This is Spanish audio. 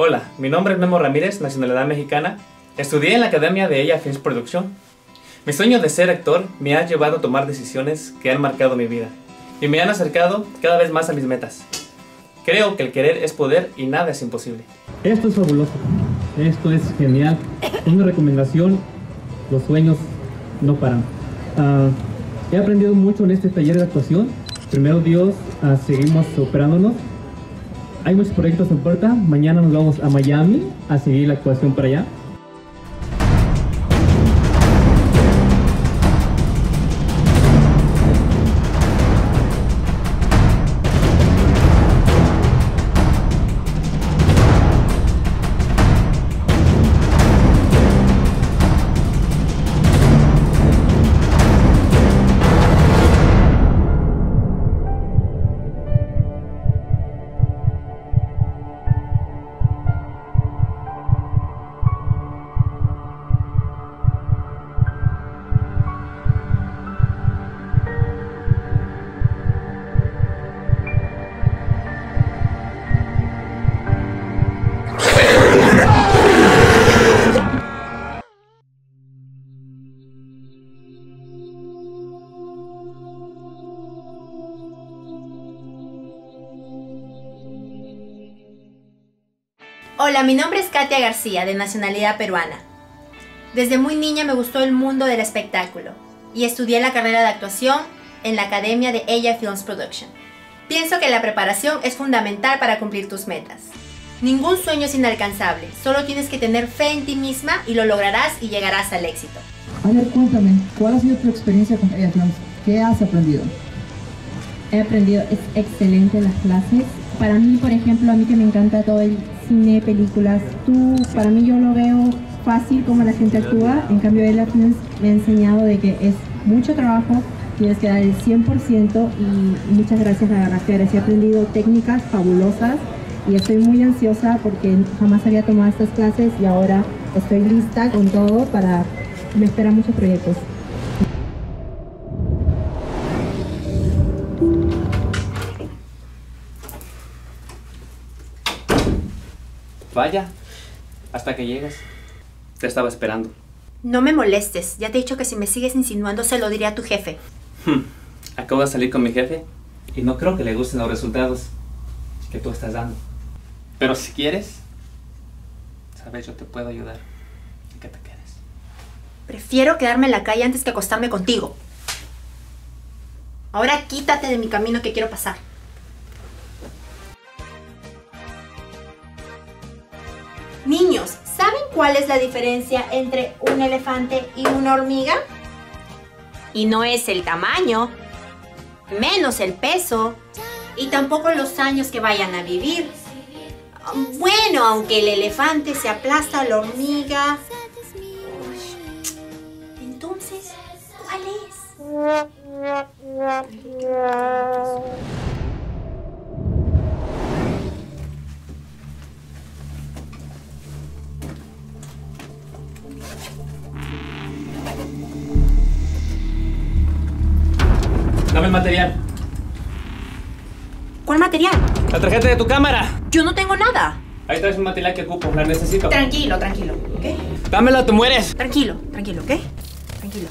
Hola, mi nombre es Memo Ramírez, nacionalidad mexicana. Estudié en la Academia de Ella Films Production. Mi sueño de ser actor me ha llevado a tomar decisiones que han marcado mi vida y me han acercado cada vez más a mis metas. Creo que el querer es poder y nada es imposible. Esto es fabuloso. Esto es genial. Una recomendación, los sueños no paran. Ah, he aprendido mucho en este taller de actuación. Primero Dios, ah, seguimos operándonos. Hay muchos proyectos en puerta. Mañana nos vamos a Miami a seguir la actuación para allá. Hola, mi nombre es Katia García, de nacionalidad peruana. Desde muy niña me gustó el mundo del espectáculo y estudié la carrera de actuación en la Academia de Ella Films Production. Pienso que la preparación es fundamental para cumplir tus metas. Ningún sueño es inalcanzable, solo tienes que tener fe en ti misma y lo lograrás y llegarás al éxito. A ver, cuéntame, ¿cuál ha sido tu experiencia con Ella Films? ¿Qué has aprendido? He aprendido, es excelente las clases. Para mí, por ejemplo, a mí que me encanta todo el cine, películas, tú, para mí yo lo veo fácil como la gente actúa, en cambio él me ha enseñado de que es mucho trabajo, tienes que dar el 100% y muchas gracias a la He aprendido técnicas fabulosas y estoy muy ansiosa porque jamás había tomado estas clases y ahora estoy lista con todo para, me esperan muchos proyectos. Vaya, hasta que llegas. Te estaba esperando. No me molestes. Ya te he dicho que si me sigues insinuando se lo diré a tu jefe. Hmm, acabo de salir con mi jefe y no creo que le gusten los resultados que tú estás dando. Pero si quieres, sabes, yo te puedo ayudar. Que te quedes. Prefiero quedarme en la calle antes que acostarme contigo. Ahora quítate de mi camino que quiero pasar. Niños, ¿saben cuál es la diferencia entre un elefante y una hormiga? Y no es el tamaño, menos el peso, y tampoco los años que vayan a vivir. Bueno, aunque el elefante se aplasta a la hormiga. Entonces, ¿cuál es? Dame el material. ¿Cuál material? La tarjeta de tu cámara. Yo no tengo nada. Ahí traes un material que ocupo, la necesito. Tranquilo, tranquilo, ¿ok? Dámelo, te mueres. Tranquilo, tranquilo, ¿ok? Tranquilo.